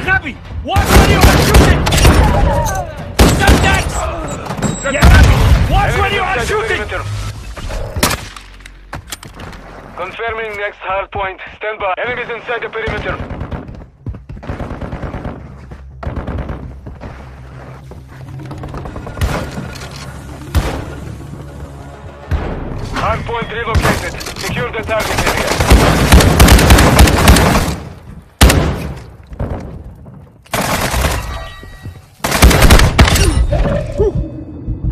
Yahabi! Watch when you are shooting! Stop that! Yahabi! Watch when you are shooting! Confirming next hard point. Stand by. Enemies inside the perimeter. Hard point relocated. Secure the target area.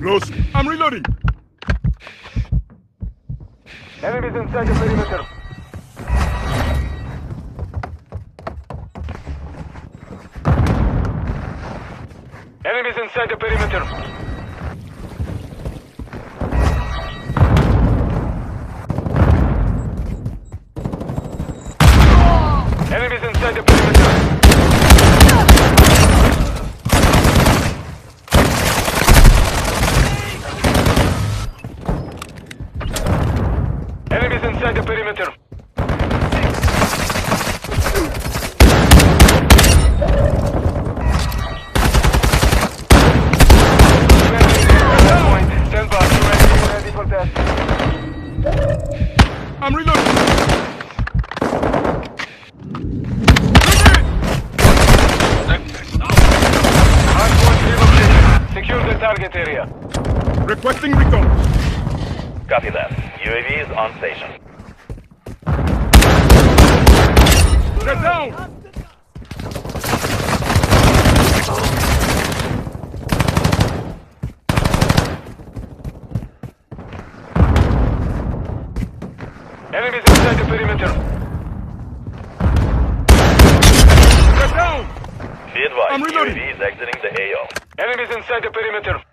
Close. I'm reloading. Enemies inside the perimeter. Enemies inside the perimeter. Enemies inside the perimeter. Enemies inside the perimeter. Point. Stand by. Ready, ready for that. I'm reloading. Hardpoint relocated. Secure the target area. Requesting recon. Copy that. UAV is on station. Get down. Enemies inside the perimeter. Get down. Be advised, UAV is exiting the AO. Enemies inside the perimeter.